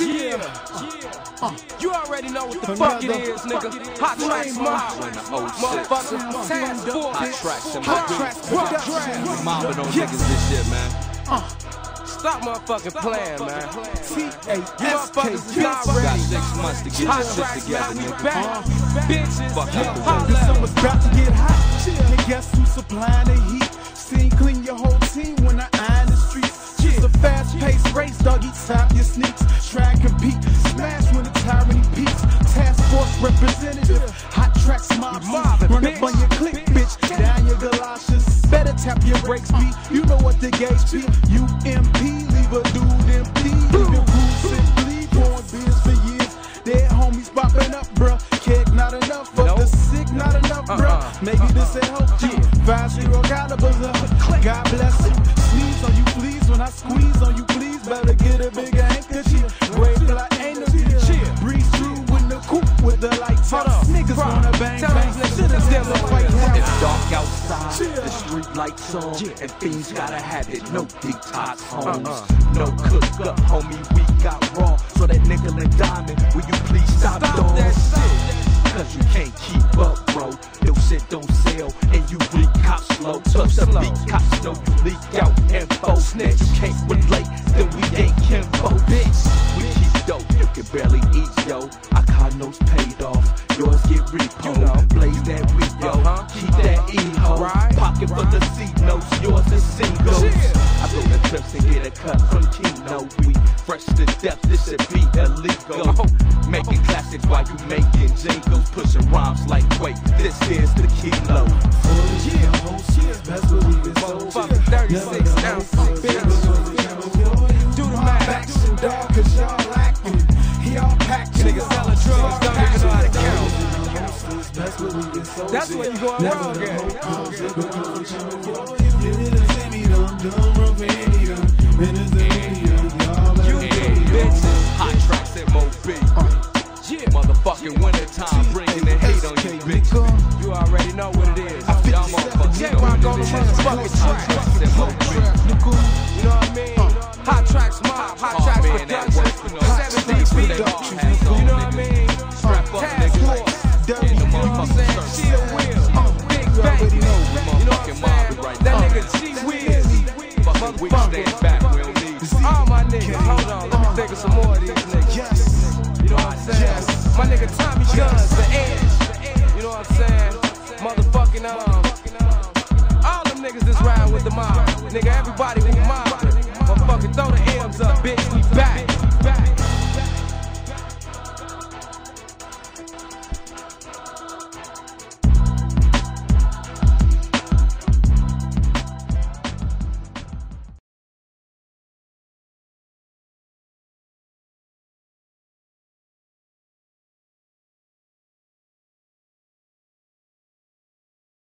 Yeah, uh, you already know what the fuck it is, nigga. Hot Trax mob, motherfucker. Task force, Hot Trax and hot my tracks production. Mobbing on niggas and shit, man. Stop motherfucking playing, man. You T-A-S-K. motherfuckers is not Got six months to get Hot this shit tracks, together, man. We nigga. back, bitches. Fuck out the way. Hot summer's about to get hot. And guess who's supplying the heat? Representative. Hot Trax mob. Mobbing, Run up on your click, bitch. Down your galoshes. Better tap your brakes, B. You know what the gauge be. UMP, leave a dude empty. Leave your crew simply. Going biz for years. Dead homies popping up, bruh. Keg not enough. Fuck Nope. the sick, not enough, bruh. Uh-uh. Maybe this uh-uh. will help you. Five zero calibers up. God bless you. It's dark outside, Yeah. the street lights on, and things gotta have it. No detox homes, Uh-uh. no cook up, homie. We got raw, so that nickel and diamond. Will you please stop, Stop that shit. Cause you can't keep up, bro. Your shit don't sell, and you leak cops slow. Touch the beat, cops know you leak out info. Snitch, you can't relate, then we You know. Blaze that weed, yo. Uh-huh. Keep that E-ho. Right. Pocket for the C notes, yours is singles. Yeah. I go to trips and get a cut from Kino. We fresh to death, this should be illegal. Oh. Making classics while you making jingles. Pushing rhymes like, wait, this is the kilo. Motherfucker, 36 That's where you going wrong at. Minutes mastermind. Nigga, everybody was mine. Motherfucker, throw the